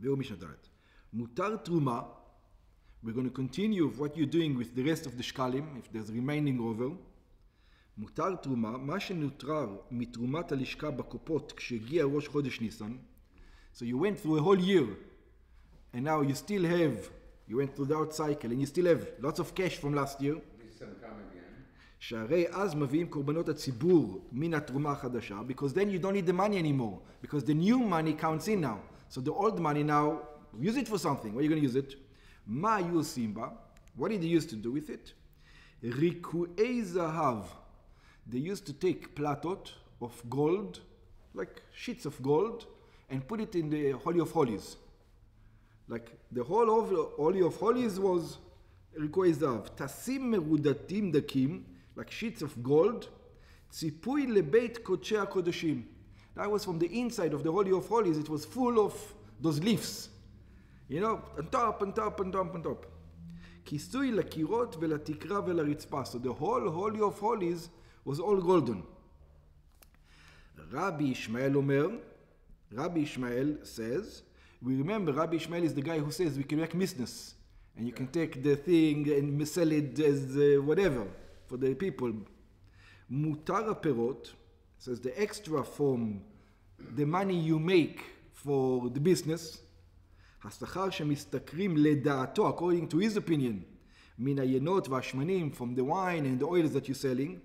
והוא משנה ד'. מותר תרומה, we're going to continue what you're doing with the rest of the שקלים, if there's remaining over. מותר תרומה, מה שנותר מתרומת הלשכה בקופות כשהגיע ראש חודש ניסן, so you went through a whole year, and now you still have, you went through that cycle, and you still have lots of cash from last year, This can come again. שהרי אז מביאים קורבנות הציבור מן התרומה החדשה, because then you don't need the money anymore, because the new money counts in now. So the old money now, use it for something. What are you going to use it? מה היו עושים בה? What did they used to do with it? ריקועי זהב. They used to take platot of gold, like sheets of gold, and put it in the Holy of Holies. Like the whole of Holy of Holies was ריקועי זהב. טסים מרודתים דקים, like sheets of gold, ציפוי לבית קודשי הקודשים. That was from the inside of the Holy of Holies, it was full of those leaves. You know, on top, on top, on top, on top. כיסוי לקירות ולתקרה ולרצפה. So the whole Holy of Holies was all golden. רבי ישמעאל אומר, Rabbi Ishmael says, we remember Rabbi Ishmael is the guy who says we can make business and you can take the thing and sell it as uh, whatever for the people. מותר הפירות, says the extra from the money you make for the business, השכר שמשתכרים לדעתו, according to his opinion, מן היינות והשמנים, from the wine and the oils that you're selling,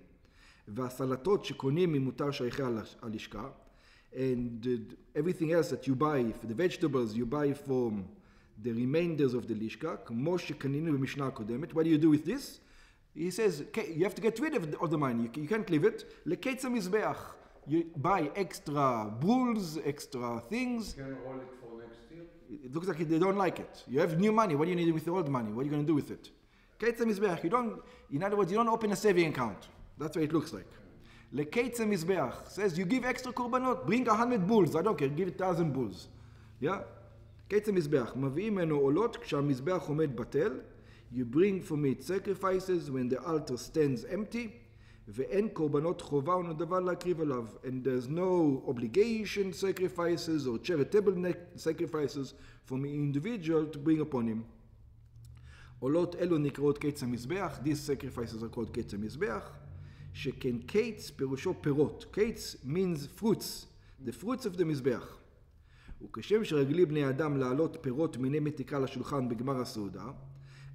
והסלטות שקונים ממותר שייכי הלש- הלשכה, and uh, everything else that you buy, for the vegetables you buy from the remainders of the לשכה, כמו שקנינו במשנה הקודמת, what do you do with this? He says, "Okay, you have to get rid of the, of the money, you, you can't leave it. לקץ המזבח, you buy extra bulls, extra things, Can roll it for next year. it looks like they don't like it. You have new money. What do you need with the old money? What are you going to do with it? קץ המזבח. You don't, in other words, you don't open a saving account. That's what it looks like. לקץ המזבח says you give extra קורבנות. Bring a hundred bulls. I don't care. Give a thousand bulls. Yeah? קץ המזבח. מביאים ממנו עולות כשהמזבח עומד בטל. You bring from it sacrifices when the altar stands empty. ואין קורבנות חובה או נדבה להקריב עליו. And there's no obligation sacrifices or charitable sacrifices from an individual to bring upon him. עולות אלו נקראות קץ המזבח, these sacrifices are called קץ המזבח, שכן קץ פירושו פירות. קץ means fruits, the fruits of the מזבח. וכשם שרגלי בני אדם להעלות פירות מיני מתיקה לשולחן בגמר הסעודה,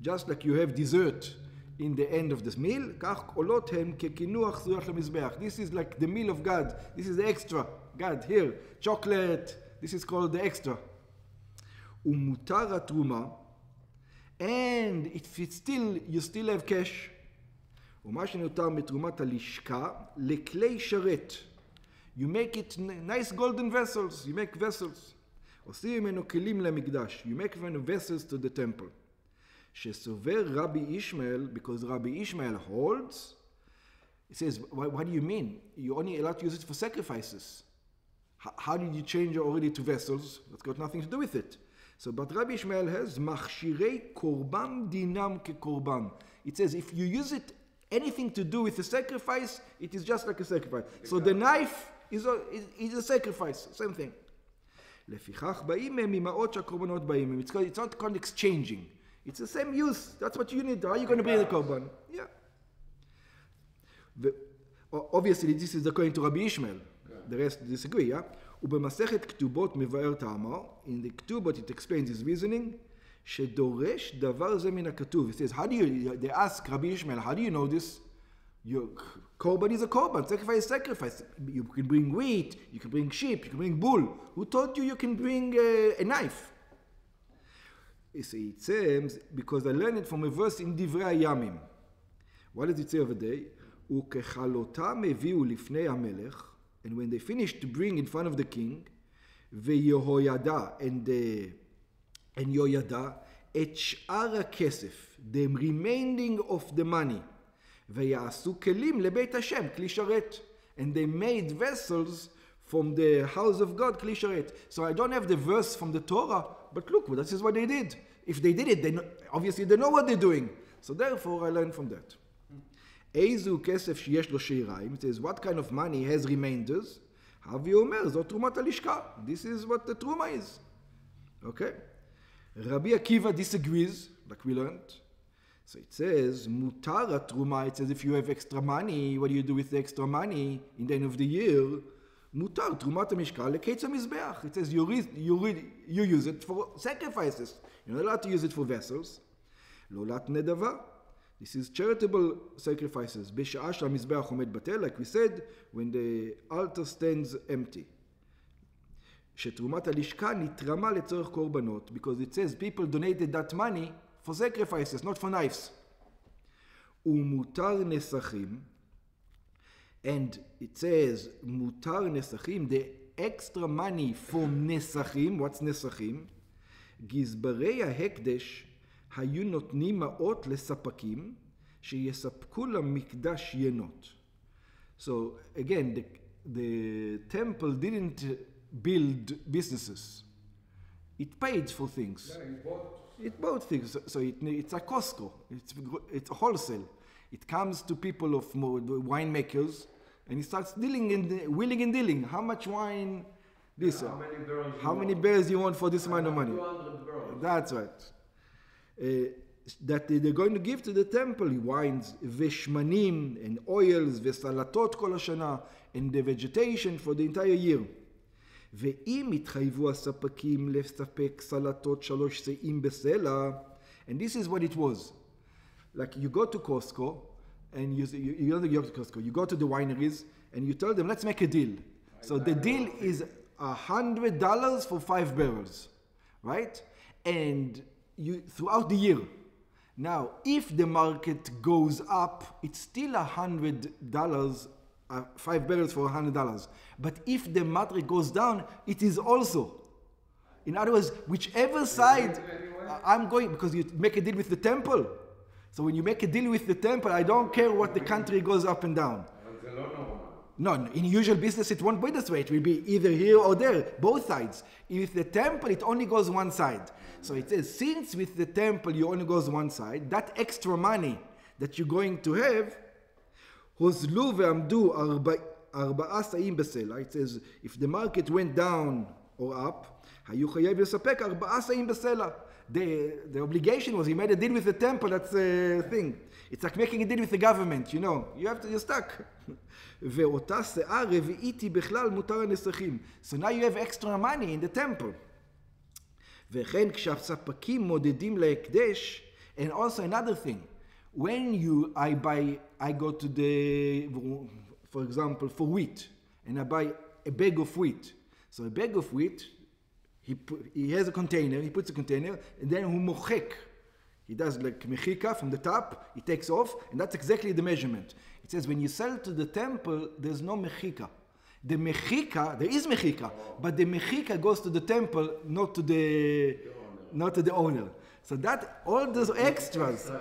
just like you have dessert in the end of this meal, כך עולות הן כקינוח סעודת למזבח. This is like the meal of God, this is the extra. God, here, chocolate, this is called the extra. ומותר התרומה, and if it's still, you still have cash, ומה שנותר מתרומת הלשכה, לכלי שרת. You make it n- nice golden vessels, you make vessels. עושים ממנו כלים למקדש, you make ממנו vessels to the temple. שסובר רבי ישמעאל, because רבי ישמעאל holds, he says, what, what do you mean? You only allowed to use it for sacrifices. H- how did you change it already to vessels? That's got nothing to do with it. So, but Rabbi Ishmael has מכשירי קורבן דינם כקורבן. It says if you use it anything to do with a sacrifice, it is just like a sacrifice. So the knife is a, is, is a sacrifice, same thing. לפיכך באים הם ממעות שהקורבנות באים מהם. It's, called- it's not called exchanging. It's the same use. That's what you need. How are you going to bring the korban? Yeah. ו- o- obviously this is according to רבי ישמעאל. The rest disagree, yeah? ובמסכת כתובות מבאר טעמו, in the כתובות it explains his reasoning, שדורש דבר זה מן הכתוב. He says, how do you, they ask רבי ישמעאל, how do you know this? Your korban is a korban, sacrifice is sacrifice. You can bring wheat, you can bring sheep, you can bring bull. Who told you you can bring uh, a knife? You see, it says, because I learned it from a verse in דברי הימים. What does it say over there? וככלותם הביאו לפני המלך, and when they finished to bring in front of the king, ויהוידע, and, uh, and יהוידע, את שאר הכסף, the remaining of the money, ויעשו כלים לבית השם, כלי שרת. And they made vessels from the house of God, כלי שרת. So I don't have the verse from the Torah, but look, this is what they did. If they did it, they know, obviously they know what they're doing. So therefore, I learned from that. Eizu kesef sheyesh lo sheiraim. It says, what kind of money has remainders? Havi omer, zot trumat alishka. This is what the truma is. Okay? Rabbi Akiva disagrees, like we learned. So it says, mutara truma. It says, if you have extra money, what do you do with the extra money in the end of the year? Mutar Trumat HaMishkal leketz HaMizbeach. It says you, read, you, read, you use it for sacrifices. You're not allowed to use it for vessels. Lolat Nedava. This is charitable sacrifices. בשעה שהמזבח עומד בטל, like we said, when the altar stands empty. שתרומת הלשכה נתרמה לצורך קורבנות, because it says people donated that money for sacrifices, not for knives. ומותר נסכים, and it says מותר נסכים, the extra money from נסכים, what's נסכים? גזברי ההקדש היו נותנים מעות לספקים שיספקו למקדש ינות. So again, the, the temple didn't build businesses. It paid for things. Yeah, he bought It bought things. So- So it, it's a Costco. It's, it's wholesale. It comes to people of more, the winemakers and he starts dealing and wheeling and dealing. How much wine? This. how many barrels How you many want? barrels you want for this amount of money? 200 barrels. That's right. Uh, that they're going to give to the temple wines ושמנים and oils וסלטות כל השנה and the vegetation for the entire year. ואם התחייבו הספקים לספק סלטות שלוש שאים בסלע, and this is what it was. Like you go to Costco and you, you, you don't go to Costco, you go to the wineries and you tell them, let's make a deal. So the deal is a hundred dollars for five barrels, right? And you throughout the year. Now, if the market goes up, it's still a hundred dollars, uh, five barrels for a hundred dollars. But if the market goes down, it is also. In other words, whichever side I'm going, because you make a deal with the temple. So when you make a deal with the temple, I don't care what the country goes up and down. אבל זה לא נורמל. No, no, in usual business it won't be this way. It will be either here or there, both sides. With the temple, it only goes one side. So it says, since with the temple you only goes one side, that extra money that you're going to have, הוזלו ועמדו ארבע, ארבעה שאים בסלע. It says, if the market went down or up, היו חייב לספק ארבעה שאים בסלע. The, the obligation was, he made a deal with the temple, that's a thing. It's like making a deal with the government, you know. You have to, you're stuck. ואותה שאה רביעית היא בכלל מותר הנסכים. So now you have extra money in the temple. וכן כשהספקים מודדים להקדש, and also another thing, when you, I buy, I go to the, for example, for wheat, and I buy a bag of wheat. So a bag of wheat, he, put, he has a container, he puts a container, and then he mochek. He does like mechika from the top, he takes off, and that's exactly the measurement. It says when you sell to the temple, there's no mechika. The mechika, there is mechika, but the mechika goes to the temple, not to the, not to the owner. So that all those extras,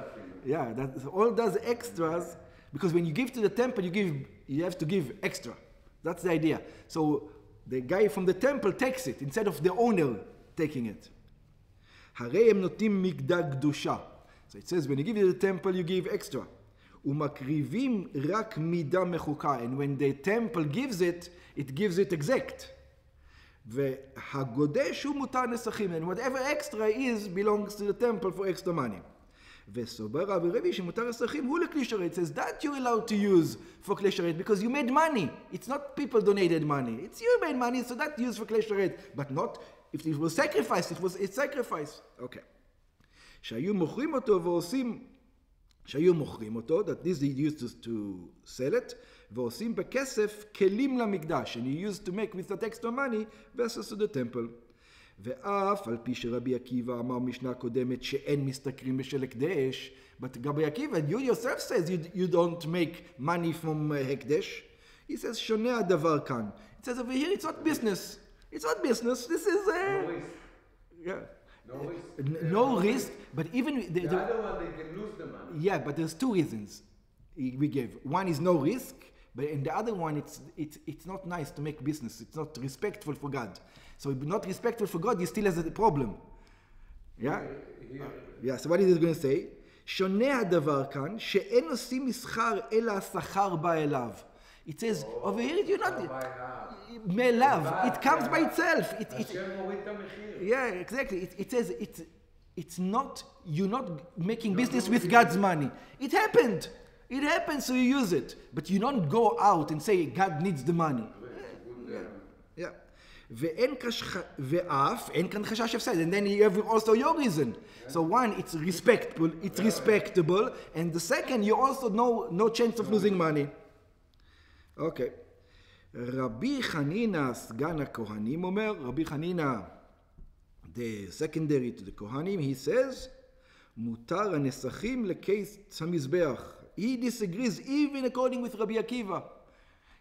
yeah, that all those extras, because when you give to the temple, you give, you have to give extra. That's the idea. So the guy from the temple takes it instead of the owner taking it. הרי הם נותנים מקדש קדושה. So it says, when you give to the temple, you give extra. ומקריבים רק מידה מחוקה. And when the temple gives it, it gives it exact. והגודש הוא מותר נסכים. And whatever extra is, belongs to the temple for extra money. וסובר רבי רבי שמותר נסכים הוא לכלי שרת. It says that you're allowed to use for כלי שרת because you made money. It's not people donated money. It's you made money, so that used for כלי שרת. But not, if it was sacrifice, it was it's sacrifice. Okay. שהיו מוכרים אותו ועושים, שהיו מוכרים אותו, that this they used to, to sell it, ועושים בכסף כלים למקדש, and he used to make with that extra money vessels to the temple. ואף על פי שרבי עקיבא אמר משנה קודמת שאין משתכרים בשל הקדש, but רבי עקיבא, you yourself says you, you don't make money from uh, הקדש. He says שונה הדבר כאן. It says over here it's not business. It's not business, this is... No Uh, risk. yeah. No risk. N- no risk, but even the, The the- other one, they can lose the money. yeah, but there's two reasons we gave. One is no risk, but in the other one, it's it's it's not nice to make business. It's not respectful for God. So if not respectful for God, he still has a problem. Yeah, Here, yeah. So what is it going to say? שונה הדבר כאן, שאין עושים מסחר אלא השכר בא אליו. It says, over here you're not... By love. מאליו, it comes by itself. It, it, השם מוריד את המחיר. yeah, exactly. It, it says it's, it's not, you're not making business with God's money. It happened. It happened, so you use it. But you don't go out and say, God needs the money. Yeah. ואין קש... ואף אין כאן חשש הפסד, and then you have also your reason. So one, it's respectable, it's respectable, and the second, you also know no chance of losing money. אוקיי. רבי חנינא סגן הכהנים אומר, רבי חנינא, the secondary to the כהנים, he says, מותר הנסכים לקייס המזבח. He disagrees even according with Rabbi Akiva.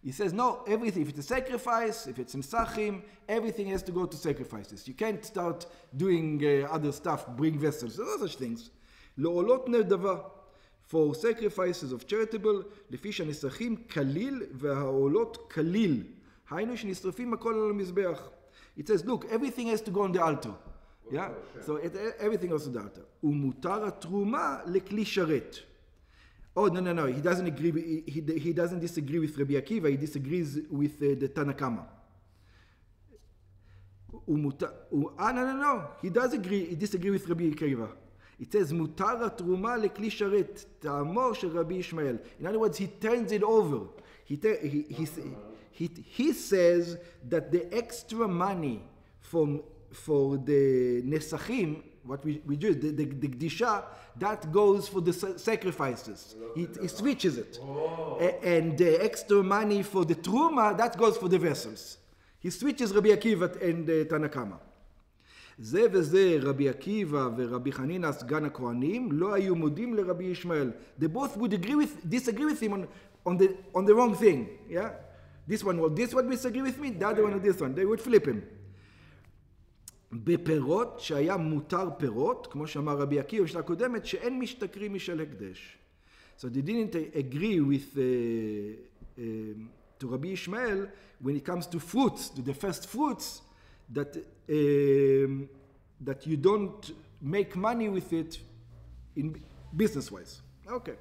He says, no, everything, if it's a sacrifice, if it's Nesachim, everything has to go to sacrifices. You can't start doing uh, other stuff, bring vessels, no such things. לעולות נדבה. For sacrifices of charitable, לפי שהנסכים כליל והעולות כליל. היינו שנשרפים הכל על המזבח. It says, look, everything has to go on the altar. Yeah? So it, everything goes to the altar. ומותר התרומה לכלי שרת. Oh no no no! He doesn't agree. With, he, he he doesn't disagree with Rabbi Akiva. He disagrees with uh, the Tanakama. ומותר, הוא- ah no no no! He does agree. He disagree with Rabbi Akiva. It says מותר התרומה לכלי שרת, טעמו של רבי ישמעאל. In other words, he turns it over. He, te- he, he, he, he says that the extra money from for the nesachim, what we, we do, the, the, the gdisha, that goes for the sa- sacrifices. He, he switches it. A- and the extra money for the truma, that goes for the vessels. He switches Rabbi Akiva and uh, Tanakama. זה וזה, רבי עקיבא ורבי חנינא סגן הכהנים, לא היו מודים לרבי ישמעאל. They both would agree with, disagree with him on, on, the, on the wrong thing. Yeah? This one will this one disagree with me, the other one with this one. They would flip him. בפירות שהיה מותר פירות, כמו שאמר רבי עקיבא בשנה הקודמת, שאין משתכרים משל הקדש. So they didn't agree with uh, um, to Rabbi Ishmael when it comes to fruits, to the first fruits, that um, that you don't make money with it in business wise. Okay.